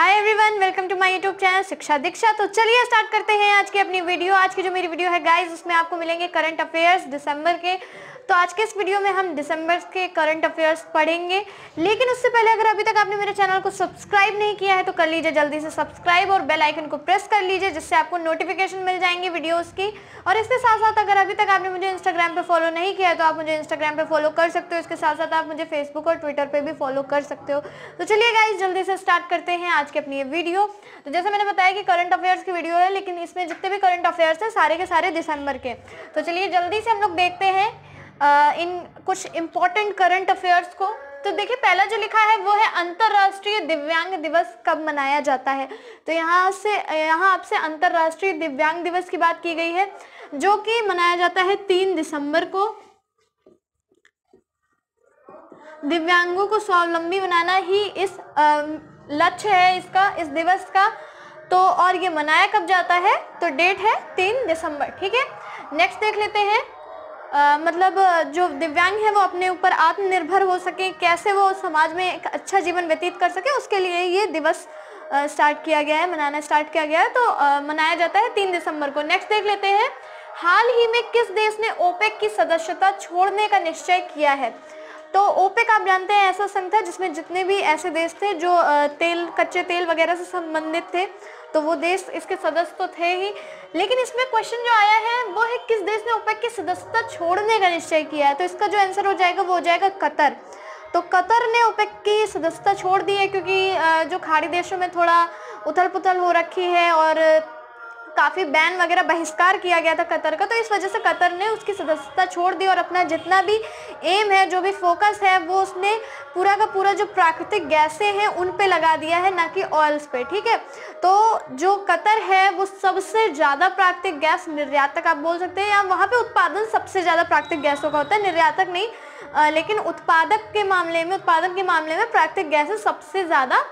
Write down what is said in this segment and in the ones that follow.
Hi everyone welcome to my YouTube channel Shiksha Diksha तो चलिए start करते हैं आज की अपनी वीडियो आज की जो मेरी वीडियो है गाइस उसमें आपको मिलेंगे करंट अफेयर्स दिसंबर के तो आज के इस वीडियो में हम दिसंबर के करंट अफेयर्स पढ़ेंगे। लेकिन उससे पहले अगर अभी तक आपने मेरे चैनल को सब्सक्राइब नहीं किया है तो कर लीजिए जल्दी से सब्सक्राइब और बेल आइकन को प्रेस कर लीजिए, जिससे आपको नोटिफिकेशन मिल जाएँगे वीडियोस की। और इसके साथ साथ अगर अभी तक आपने मुझे इंस्टाग्राम पर फॉलो नहीं किया है तो आप मुझे इंस्टाग्राम पर फॉलो कर सकते हो। इसके साथ साथ आप मुझे फेसबुक और ट्विटर पर भी फॉलो कर सकते हो। तो चलिए गाइज़ जल्दी से स्टार्ट करते हैं आज की अपनी ये वीडियो तो जैसे मैंने बताया कि करंट अफेयर्स की वीडियो है, लेकिन इसमें जितने भी करंट अफेयर्स हैं, सारे के सारे दिसंबर के। तो चलिए जल्दी से हम लोग देखते हैं। इन कुछ इम्पोर्टेंट करंट अफेयर्स को। तो देखिए, पहला जो लिखा है, वो है अंतर्राष्ट्रीय दिव्यांग दिवस कब मनाया जाता है? तो यहाँ से, यहाँ आपसे अंतर्राष्ट्रीय दिव्यांग दिवस की बात की गई है, जो कि मनाया जाता है तीन दिसंबर को। दिव्यांगों को स्वावलंबी बनाना ही इस लक्ष्य है इसका, इस दिवस का। तो और ये मनाया कब जाता है? तो डेट है तीन दिसंबर, ठीक है? नेक्स्ट देख लेते हैं। अ, मतलब जो दिव्यांग है वो अपने ऊपर आत्मनिर्भर हो सके कैसे वो समाज में एक अच्छा जीवन व्यतीत कर सके उसके लिए ये दिवस स्टार्ट किया गया है मनाना स्टार्ट किया गया है। तो अ, मनाया जाता है तीन दिसंबर को। नेक्स्ट देख लेते हैं। हाल ही में किस देश ने ओपेक की सदस्यता छोड़ने का निश्चय किया है? तो ओपेक आप जानते हैं ऐसा संघ था जिसमें जितने भी ऐसे देश थे जो तेल कच्चे तेल वगैरह से संबंधित थे तो वो देश इसके सदस्य तो थे ही। लेकिन इसमें क्वेश्चन जो आया है, वो है किस देश ने ओपेक की सदस्यता छोड़ने का निश्चय किया है? तो इसका जो आंसर हो जाएगा, वो हो जाएगा कतर। तो कतर ने ओपेक की सदस्यता छोड़ दी है क्योंकि जो खाड़ी देशों में थोड़ा उथल पुथल हो रखी है और काफ़ी बैन वगैरह बहिष्कार किया गया था कतर का तो इस वजह से कतर ने उसकी सदस्यता छोड़ दी और अपना जितना भी एम है जो भी फोकस है वो उसने पूरा का पूरा जो प्राकृतिक गैसें हैं उन पे लगा दिया है ना कि ऑयल्स पे ठीक है? तो जो कतर है वो सबसे ज़्यादा प्राकृतिक गैस निर्यातक आप बोल सकते हैं या वहाँ पे उत्पादन सबसे ज़्यादा प्राकृतिक गैसों का होता है निर्यातक नहीं अ, लेकिन उत्पादक के मामले में उत्पादन के मामले में प्राकृतिक गैसें सबसे ज़्यादा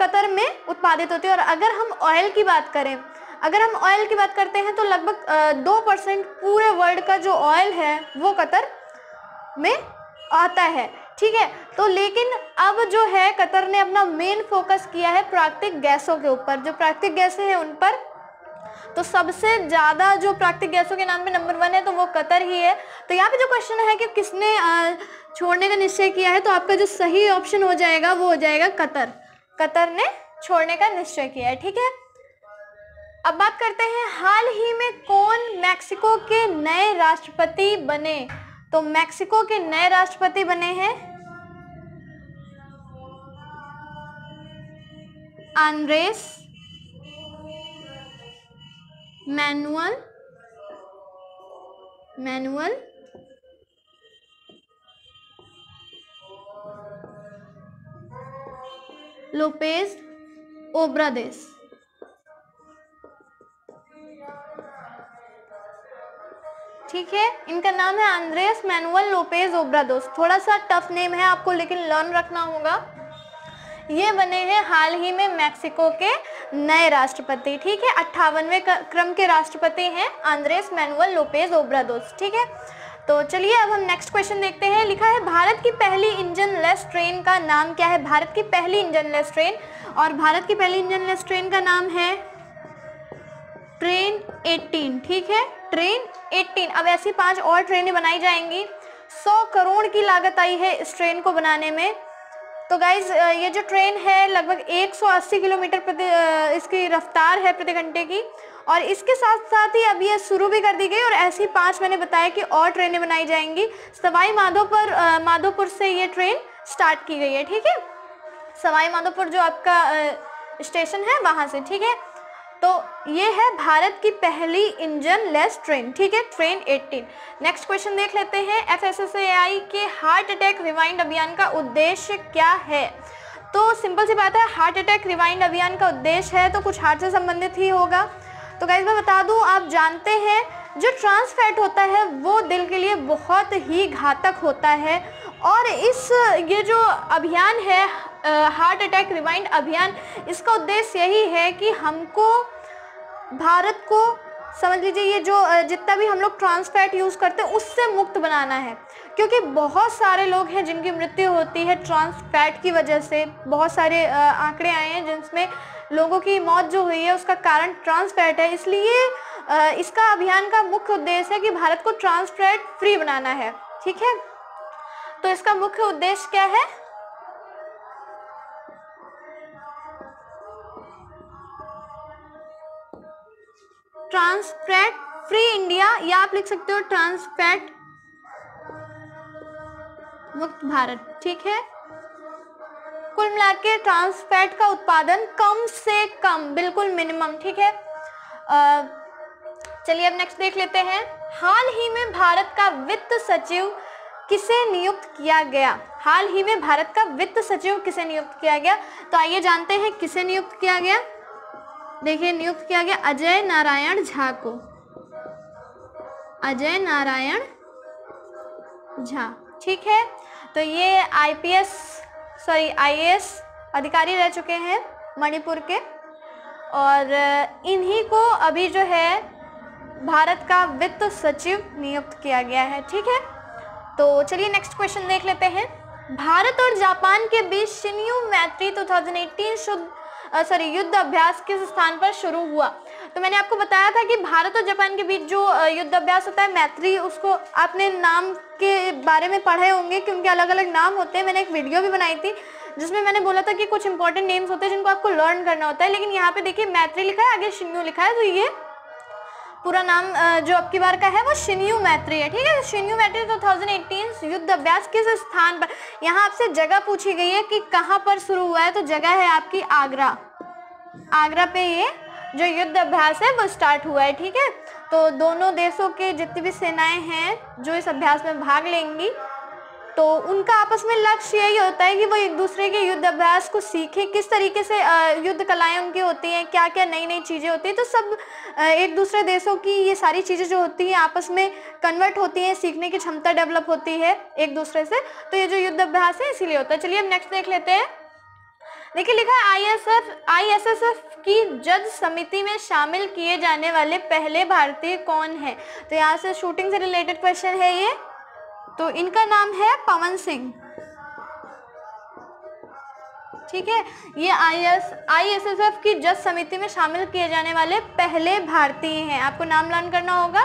कतर में उत्पादित होती है। और अगर हम ऑयल की बात करें अगर हम ऑयल की बात करते हैं तो लगभग दो परसेंट पूरे वर्ल्ड का जो ऑयल है, वो कतर में आता है। ठीक है? तो लेकिन अब जो है, कतर ने अपना मेन फोकस किया है प्राकृतिक गैसों के ऊपर। जो प्राकृतिक गैसें हैं उन पर तो सबसे ज़्यादा जो प्राकृतिक गैसों के नाम पे नंबर वन है तो वो कतर ही है। तो यहाँ पे जो क्वेश्चन है कि किसने छोड़ने का निश्चय किया है तो आपका जो सही ऑप्शन हो जाएगा, वो हो जाएगा कतर। कतर ने छोड़ने का निश्चय किया है। ठीक है? अब बात करते हैं, हाल ही में कौन मैक्सिको के नए राष्ट्रपति बने? तो मैक्सिको के नए राष्ट्रपति बने हैं Andres Manuel Manuel Lopez Obrador. ठीक है? इनका नाम है आंद्रेस मैनुअल लोपेज ओब्रादोस थोड़ा सा टफ नेम है आपको, लेकिन लर्न रखना होगा। ये बने हैं हाल ही में मैक्सिको के नए राष्ट्रपति, ठीक है? अट्ठावनवे क्रम के राष्ट्रपति हैं आंद्रेस मैनुअल लोपेज ओब्रादोस ठीक है? तो चलिए अब हम नेक्स्ट क्वेश्चन देखते हैं। लिखा है, भारत की पहली इंजन लेस ट्रेन का नाम क्या है? भारत की पहली इंजन लेस ट्रेन और भारत की पहली इंजन लेस ट्रेन का नाम है ट्रेन 18 ठीक है? ट्रेन 18 अब ऐसी पाँच और ट्रेनें बनाई जाएँगी। 100 करोड़ की लागत आई है इस ट्रेन को बनाने में। तो गाइज़ ये जो ट्रेन है, लगभग 180 किलोमीटर प्रति इसकी रफ्तार है प्रति घंटे की। और इसके साथ साथ ही अब ये शुरू भी कर दी गई और ऐसी पाँच मैंने बताया कि और ट्रेनें बनाई जाएँगी। सवाई माधोपुर माधोपुर से ये ट्रेन स्टार्ट की गई है, ठीक है? सवाई माधोपुर जो आपका स्टेशन है, वहाँ से, ठीक है? तो ये है भारत की पहली इंजन लेस ट्रेन, ठीक है? ट्रेन 18 नेक्स्ट क्वेश्चन देख लेते हैं। एफएसएसएआई के हार्ट अटैक रिवाइंड अभियान का उद्देश्य क्या है? तो सिंपल सी बात है हार्ट अटैक रिवाइंड अभियान का उद्देश्य है तो कुछ हार्ट से संबंधित ही होगा। तो गाइज़ मैं बता दूँ, आप जानते हैं, जो ट्रांस फैट होता है, वो दिल के लिए बहुत ही घातक होता है। और इस, ये जो अभियान है हार्ट अटैक रिवाइंड अभियान, इसका उद्देश्य यही है कि हमको, भारत को, समझ लीजिए ये जो जितना भी हम लोग ट्रांसफैट यूज़ करते हैं, उससे मुक्त बनाना है। क्योंकि बहुत सारे लोग हैं जिनकी मृत्यु होती है ट्रांस फैट की वजह से। बहुत सारे आंकड़े आए हैं जिसमें लोगों की मौत जो हुई है, उसका कारण ट्रांस फैट है। इसलिए इसका अभियान का मुख्य उद्देश्य है कि भारत को ट्रांस फैट फ्री बनाना है। ठीक है? तो इसका मुख्य उद्देश्य क्या है? ट्रांसफैट फ्री इंडिया, या आप लिख सकते हो ट्रांसफैट मुक्त भारत, ठीक है? कुल मिला के ट्रांसफैट का उत्पादन कम से कम, बिल्कुल मिनिमम ठीक है? चलिए अब नेक्स्ट देख लेते हैं। हाल ही में भारत का वित्त सचिव किसे नियुक्त किया गया? हाल ही में भारत का वित्त सचिव किसे नियुक्त किया गया? तो आइए जानते हैं किसे नियुक्त किया गया। देखिए, नियुक्त किया गया अजय नारायण झा को। अजय नारायण झा, ठीक है? तो ये आईपीएस सॉरी आईएएस अधिकारी रह चुके हैं मणिपुर के। और इन्हीं को अभी जो है, भारत का वित्त सचिव नियुक्त किया गया है, ठीक है? तो चलिए नेक्स्ट क्वेश्चन देख लेते हैं। भारत और जापान के बीच शिन्यू मैत्री 2018 शुद्ध सॉरी युद्ध अभ्यास किस स्थान पर शुरू हुआ? तो मैंने आपको बताया था कि भारत और जापान के बीच जो युद्ध अभ्यास होता है, मैत्री, उसको आपने नाम के बारे में पढ़े होंगे कि उनके अलग अलग नाम होते हैं। मैंने एक वीडियो भी बनाई थी, जिसमें मैंने बोला था कि कुछ इंपॉर्टेंट नेम्स होते हैं जिनको आपको लर्न करना होता है। लेकिन यहाँ पे देखिए, मैत्री लिखा है, आगे शिन्यू लिखा है तो ये पूरा नाम जो अब की बार का है, वो शिन्यू मैत्री है, ठीक है? शिन्यू मैत्री 2018 युद्ध अभ्यास किस स्थान पर, यहाँ आपसे जगह पूछी गई है कि कहाँ पर शुरू हुआ है तो जगह है आपकी आगरा। आगरा पे ये जो युद्ध अभ्यास है, वो स्टार्ट हुआ है, ठीक है? तो दोनों देशों के जितनी भी सेनाएँ हैं, जो इस अभ्यास में भाग लेंगी तो उनका आपस में लक्ष्य यही होता है कि वो एक दूसरे के युद्ध अभ्यास को सीखें, किस तरीके से युद्ध कलाएँ उनकी होती हैं क्या क्या नई नई चीज़ें होती हैं तो सब एक दूसरे देशों की ये सारी चीज़ें जो होती हैं, आपस में कन्वर्ट होती हैं, सीखने की क्षमता डेवलप होती है एक दूसरे से तो ये जो युद्ध अभ्यास है, इसीलिए होता है। चलिए अब नेक्स्ट देख लेते हैं। देखिए, लिखा है I S F I S S F की जज समिति में शामिल किए जाने वाले पहले भारतीय कौन है? तो यहाँ से शूटिंग से रिलेटेड क्वेश्चन है ये। तो इनका नाम है पवन सिंह। ठीक है? ये I S I S S F की जज समिति में शामिल किए जाने वाले पहले भारतीय हैं। आपको नाम लर्न करना होगा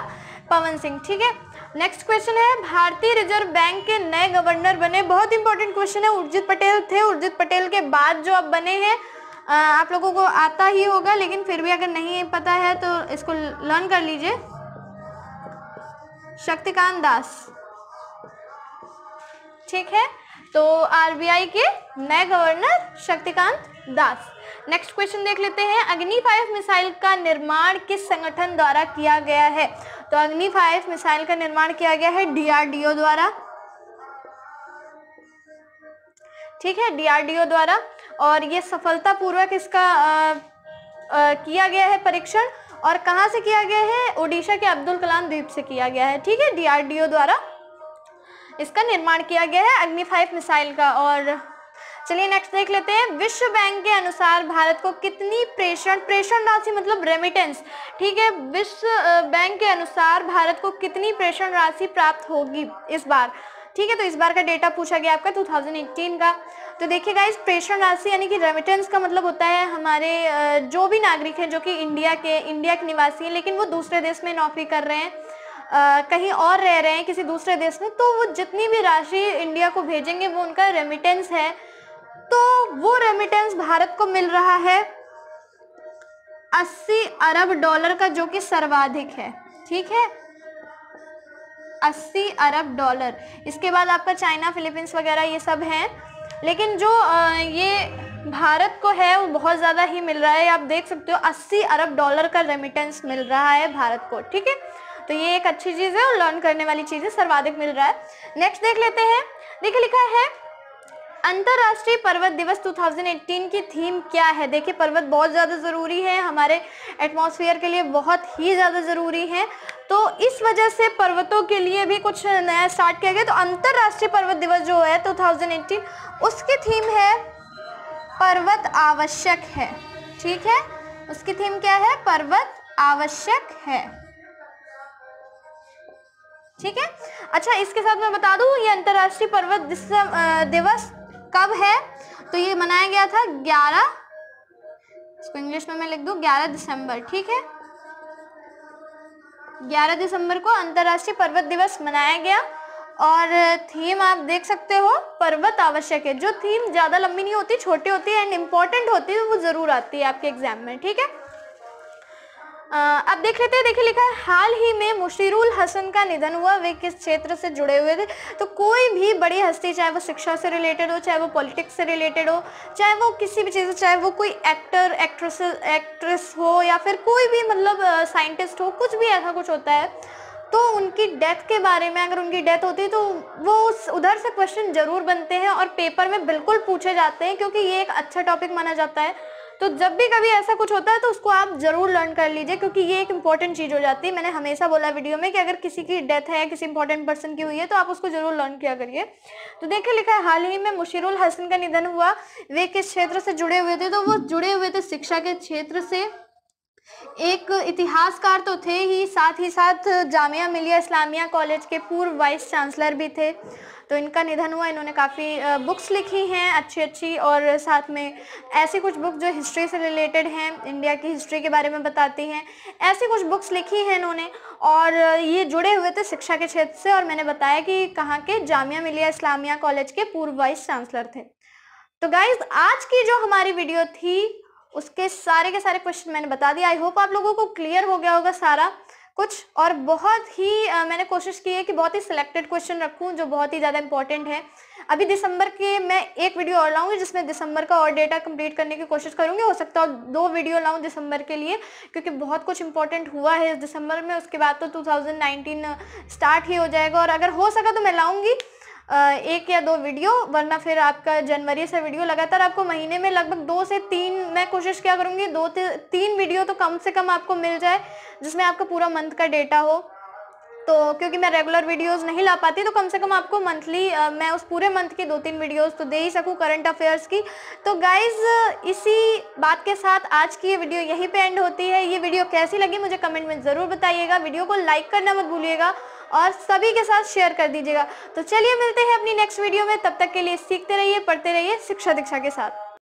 पवन सिंह। ठीक है? नेक्स्ट क्वेश्चन है, भारतीय रिज़र्व बैंक के नए गवर्नर बने। बहुत इंपॉर्टेंट क्वेश्चन है। उर्जित पटेल थे। उर्जित पटेल के बाद जो अब बने हैं आप लोगों को आता ही होगा, लेकिन फिर भी अगर नहीं पता है तो इसको लर्न कर लीजिए। शक्तिकांत दास। ठीक है? तो आरबीआई के नए governor Shaktikanta Das. Next question देख लेते हैं। अग्नि फाइव मिसाइल का निर्माण किस संगठन द्वारा किया गया है? तो अग्नि फाइव मिसाइल का निर्माण किया गया है डीआरडीओ द्वारा। ठीक है? डीआरडीओ द्वारा। और ये सफलतापूर्वक इसका आ, आ, किया गया है परीक्षण। और कहाँ से किया गया है? ओडिशा के अब्दुल कलाम द्वीप से किया गया है। ठीक है? डीआरडीओ द्वारा। इसका निर्माण किया गया है अग्नि फाइव मिसाइल का। और चलिए नेक्स्ट देख लेते हैं, विश्व बैंक के अनुसार भारत को कितनी प्रेषण प्रेषण राशि मतलब रेमिटेंस ठीक है? विश्व बैंक के अनुसार भारत को कितनी प्रेषण राशि प्राप्त होगी इस बार? ठीक है तो इस बार का डेटा पूछा गया आपका 2018 का। तो देखिएगा इस प्रेषण राशि यानी कि रेमिटेंस का मतलब होता है हमारे जो भी नागरिक हैं, जो कि इंडिया के इंडिया के निवासी हैं, लेकिन वो दूसरे देश में नौकरी कर रहे हैं कहीं और रह रहे हैं किसी दूसरे देश में तो वो जितनी भी राशि इंडिया को भेजेंगे, वो उनका रेमिटेंस है। तो वो रेमिटेंस भारत को मिल रहा है 80 अरब डॉलर का, जो कि सर्वाधिक है। ठीक है? 80 अरब डॉलर। इसके बाद आपका चाइना, फिलीपींस वगैरह, ये सब हैं। लेकिन जो ये भारत को है, वो बहुत ज़्यादा ही मिल रहा है। आप देख सकते हो 80 अरब डॉलर का रेमिटेंस मिल रहा है भारत को। ठीक है? तो ये एक अच्छी चीज़ है और लर्न करने वाली चीज़ है, सर्वाधिक मिल रहा है। नेक्स्ट देख लेते हैं। देखिए, लिखा है, अंतर्राष्ट्रीय पर्वत दिवस 2018 की थीम क्या है? देखिए, पर्वत बहुत ज़्यादा ज़रूरी है, हमारे एटमॉस्फेयर के लिए बहुत ही ज़्यादा ज़रूरी है। तो इस वजह से पर्वतों के लिए भी कुछ नया स्टार्ट किया गया। तो अंतर्राष्ट्रीय पर्वत दिवस जो है 2018 उसकी थीम है, पर्वत आवश्यक है। ठीक है? उसकी थीम क्या है? पर्वत आवश्यक है। ठीक है? अच्छा इसके साथ मैं बता दूँ, ये अंतर्राष्ट्रीय पर्वत दिवस कब है? तो ये मनाया गया था 11 इसको इंग्लिश में मैं लिख दूँ 11 दिसंबर, ठीक है? 11 दिसंबर को अंतर्राष्ट्रीय पर्वत दिवस मनाया गया, और थीम आप देख सकते हो, पर्वत आवश्यक है। जो थीम ज़्यादा लंबी नहीं होती, छोटी होती है एंड इंपॉर्टेंट होती है, वो ज़रूर आती है आपके एग्ज़ाम में, ठीक है? अब देख लेते हैं, देखिए लिखा है, हाल ही में मुशीरुल हसन का निधन हुआ, वे किस क्षेत्र से जुड़े हुए थे? तो कोई भी बड़ी हस्ती, चाहे वो शिक्षा से रिलेटेड हो, चाहे वो पॉलिटिक्स से रिलेटेड हो, चाहे वो किसी भी चीज़ से, चाहे वो कोई एक्टर एक्ट्रेस एक्ट्रेस हो, या फिर कोई भी मतलब साइंटिस्ट हो, कुछ भी ऐसा कुछ होता है तो उनकी डेथ के बारे में अगर उनकी डेथ होती तो वो उस, उधर से क्वेश्चन ज़रूर बनते हैं और पेपर में बिल्कुल पूछे जाते हैं, क्योंकि ये एक अच्छा टॉपिक माना जाता है। तो जब भी कभी ऐसा कुछ होता है तो उसको आप ज़रूर लर्न कर लीजिए, क्योंकि ये एक इंपॉर्टेंट चीज़ हो जाती है। मैंने हमेशा बोला वीडियो में कि अगर किसी की डेथ है किसी इंपॉर्टेंट पर्सन की हुई है तो आप उसको ज़रूर लर्न किया करिए। तो देखिए, लिखा है, हाल ही में मुशीरुल हसन का निधन हुआ। वे किस क्षेत्र से जुड़े हुए थे? तो वो जुड़े हुए थे शिक्षा के क्षेत्र से। एक इतिहासकार तो थे ही, साथ ही साथ जामिया मिलिया इस्लामिया कॉलेज के पूर्व वाइस चांसलर भी थे। तो इनका निधन हुआ, इन्होंने काफ़ी बुक्स लिखी हैं अच्छी अच्छी और साथ में ऐसी कुछ बुक जो हिस्ट्री से रिलेटेड हैं इंडिया की हिस्ट्री के बारे में बताती हैं, ऐसी कुछ बुक्स लिखी हैं इन्होंने और ये जुड़े हुए थे शिक्षा के क्षेत्र से और मैंने बताया कि कहाँ के जामिया मिलिया इस्लामिया कॉलेज के पूर्व वाइस चांसलर थे। तो गाइज़ आज की जो हमारी वीडियो थी, उसके सारे के सारे क्वेश्चन मैंने बता दिया आई होप आप लोगों को क्लियर हो गया होगा सारा। कुछ और बहुत ही आ, मैंने कोशिश की है कि बहुत ही सिलेक्टेड क्वेश्चन रखूँ जो बहुत ही ज़्यादा इंपॉर्टेंट है। अभी दिसंबर के मैं एक वीडियो और लाऊँगी जिसमें दिसंबर का और डेटा कंप्लीट करने की कोशिश करूँगी। हो सकता है दो वीडियो लाऊं दिसंबर के लिए क्योंकि बहुत कुछ इंपॉर्टेंट हुआ है इस दिसंबर में। उसके बाद तो 2019 स्टार्ट ही हो जाएगा। और अगर हो सका तो मैं लाऊँगी। एक या दो वीडियो, वरना फिर आपका जनवरी से वीडियो लगातार आपको महीने में लगभग दो से तीन, मैं कोशिश क्या करूँगी, दो तीन वीडियो तो कम से कम आपको मिल जाए, जिसमें आपका पूरा मंथ का डेटा हो। तो क्योंकि मैं रेगुलर वीडियोस नहीं ला पाती तो कम से कम आपको मंथली मैं उस पूरे मंथ की दो तीन वीडियोस तो दे ही सकूँ करंट अफेयर्स की। तो गाइज़ इसी बात के साथ आज की ये वीडियो यहीं पे एंड होती है। ये वीडियो कैसी लगी मुझे कमेंट में ज़रूर बताइएगा। वीडियो को लाइक करना मत भूलिएगा। और सभी के साथ शेयर कर दीजिएगा। तो चलिए मिलते हैं अपनी नेक्स्ट वीडियो में। तब तक के लिए सीखते रहिए, पढ़ते रहिए, शिक्षा दीक्षा के साथ।